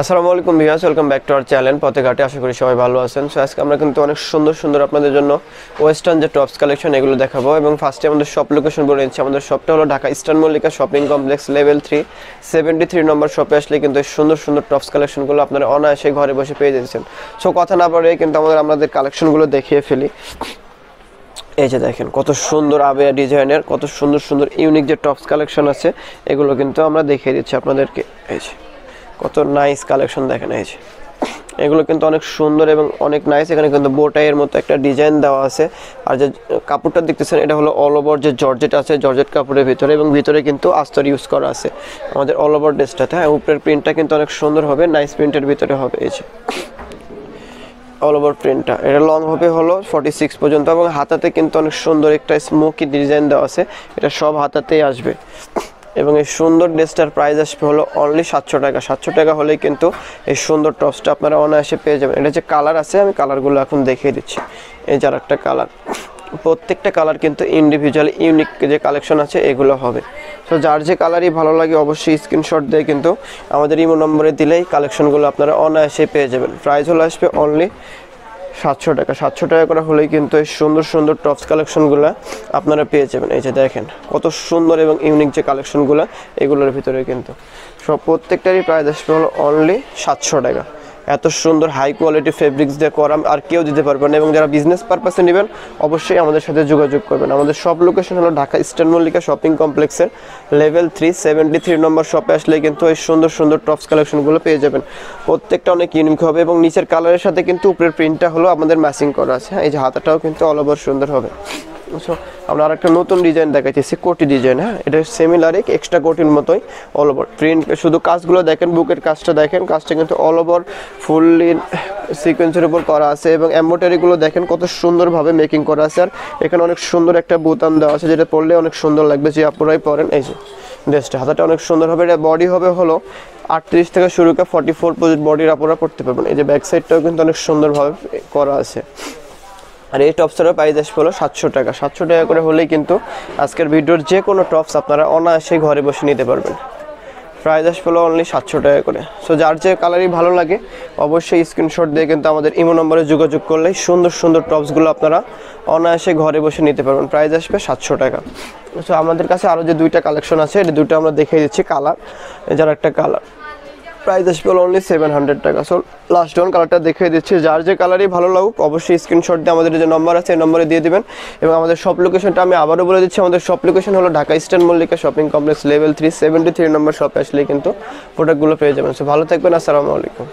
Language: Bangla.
আসসালামু আলাইকুম viewers, welcome back to our channel পথে ঘাটে আশা করি সবাই ভালো আছেন। সো আজকে আমরা কিন্তু অনেক সুন্দর সুন্দর আপনাদের জন্য ওয়েস্টার্ন যে টপস কালেকশন এগুলো দেখাবো। এবং ফার্স্টে আমাদের শপ লোকেশন বলে নিচ্ছি। আমাদের শপটা হলো Dhaka Eastern Mallika shopping complex level three seventy three number শপে আসলে কিন্তু এই সুন্দর সুন্দর টপস কালেকশনগুলো আপনারা অনায়াসে ঘরে বসে পেয়ে যাচ্ছেন। সো কথা না বলে কিন্তু আমাদের আমাদের কালেকশনগুলো দেখিয়ে ফেলি। এই যে দেখেন, কত সুন্দর আবেয়া ডিজাইনের, কত সুন্দর সুন্দর ইউনিক যে টপস কালেকশন আছে, এগুলো কিন্তু আমরা দেখিয়ে দিচ্ছি আপনাদেরকে। এই যে। কত নাইস কালেকশন দেখেন এই যে। এগুলো কিন্তু অনেক সুন্দর এবং অনেক নাইস এখানে কিন্তু বোটাইয়ের মতো একটা ডিজাইন দেওয়া আছে। আর যে কাপড়টা দেখতেছেন, এটা হলো অল ওভার যে জর্জেট আছে, জর্জেট কাপড়ের ভিতরে এবং ভিতরে কিন্তু আস্তর ইউজ করা আছে। আমাদের অল ওভার ড্রেসটাতে হ্যাঁ উপরের প্রিন্টটা কিন্তু অনেক সুন্দর হবে নাইস প্রিন্টের ভিতরে হবে এই যে। অল ওভার প্রিন্টটা এটা লং হবে হলো ফর্টি সিক্স পর্যন্ত এবং হাতাতে কিন্তু অনেক সুন্দর একটা স্মোকি ডিজাইন দেওয়া আছে। এটা সব হাতাতেই আসবে। এবং এই সুন্দর ড্রেসটার প্রাইস আসবে হলো অনলি সাতশো টাকা। সাতশো টাকা হলেই কিন্তু এই সুন্দর টপসটা আপনারা অনায়াসে পেয়ে যাবেন। এটা যে কালার আছে, আমি কালারগুলো এখন দেখিয়ে দিচ্ছি। এই যার একটা কালার প্রত্যেকটা কালার কিন্তু ইন্ডিভিজুয়াল ইউনিক যে কালেকশন আছে, এগুলো হবে। তো যার যে কালারই ভালো লাগে, অবশ্যই স্ক্রিনশট দিয়ে কিন্তু আমাদের ইমো নম্বরে দিলেই কালেকশনগুলো আপনারা অনায়াসে পেয়ে যাবেন। প্রাইস হলো আসবে অনলি সাতশো টাকা। সাতশো টাকা করে হলেই কিন্তু এই সুন্দর সুন্দর টপস কালেকশনগুলো আপনারা পেয়ে যাবেন। এই যে দেখেন, কত সুন্দর এবং ইউনিক যে কালেকশনগুলো এগুলোর ভিতরে কিন্তু সব প্রত্যেকটারই প্রায় দেশ হলো অনলি সাতশো টাকা। এত সুন্দর হাই কোয়ালিটি ফেব্রিক্স দিয়ে করা আর কেউ দিতে পারবে না। এবং যারা বিজনেস পারপাসে নেবেন, অবশ্যই আমাদের সাথে যোগাযোগ করবেন। আমাদের সব লোকেশন হলো ঢাকা ইস্টার্ন মল্লিকা শপিং কমপ্লেক্সের level three seventy three number শপে আসলে কিন্তু এই সুন্দর সুন্দর টপস কালেকশনগুলো পেয়ে যাবেন। প্রত্যেকটা অনেক ইউনিক হবে এবং নিচের কালারের সাথে কিন্তু উপরের প্রিন্টটা হলো আমাদের ম্যাচিং করা আছে। হ্যাঁ এই যে হাতাটাও কিন্তু অল ওভার সুন্দর হবে। সো আমরা আরেকটা নতুন ডিজাইন দেখাইতেছি কোটি ডিজাইন হ্যাঁ? এটা সিমিলারই এক্সট্রা কোটির মতোই অল ওভার প্রিন্ট শুধু কাজগুলো দেখেন, বুকের কাজটা দেখেন, কাজটা কিন্তু অল ওভার ফুললি সিকোয়েন্সের উপর করা আছে এবং এম্বোটারিগুলো দেখেন কত সুন্দরভাবে মেকিং করা আছে। আর এখানে অনেক সুন্দর একটা বোতাম দেওয়া আছে, যেটা পরলে অনেক সুন্দর লাগবে, যে আপনারাই পরেন। এই যে ড্রেসটা হাতাটা অনেক সুন্দর হবে, এটা বডি হবে হলো আটত্রিশ থেকে শুরু করে ফর্টি ফোর পর্যন্ত বডির আপনারা পড়তে পারবেন। এই যে ব্যাক সাইডটাও কিন্তু অনেক সুন্দরভাবে করা আছে। আর এই টপসটারও প্রাইস আসবে হলো সাতশো টাকা। সাতশো টাকা করে হলেই কিন্তু আজকের ভিডিওর যে কোনো টপস আপনারা অনায়াসে ঘরে বসে নিতে পারবেন। প্রাইস আসবে হলো অনলি সাতশো টাকা করে। সো যার যে কালারই ভালো লাগে, অবশ্যই স্ক্রিনশট দিয়ে কিন্তু আমাদের ইমো নম্বরে যোগাযোগ করলে সুন্দর সুন্দর টপসগুলো আপনারা অনায়াসে ঘরে বসে নিতে পারবেন। প্রাইস আসবে সাতশো টাকা। সো আমাদের কাছে আরও যে দুইটা কালেকশন আছে এটা দুটো আমরা দেখিয়ে দিচ্ছি কালার যার একটা কালার প্রাইস আসবে অনলি সেভেন হান্ড্রেড টাকা। সো লাস্ট ওয়ান কালারটা দেখিয়ে দিচ্ছি। যার যে কালারই ভালো লাগুক, অবশ্যই স্ক্রিনশট দিয়ে আমাদের যে নম্বর আছে, এই নম্বরে দিয়ে দেবেন। এবং আমাদের শপ লোকেশনটা আমি আবারও বলে দিচ্ছি, আমাদের শপ লোকেশন হলো Dhaka Eastern Mallika shopping complex level three seventy three number শপে আসলে কিন্তু প্রোডাক্টগুলো পেয়ে যাবেন। সো ভালো থাকবেন, আসসালামু আলাইকুম।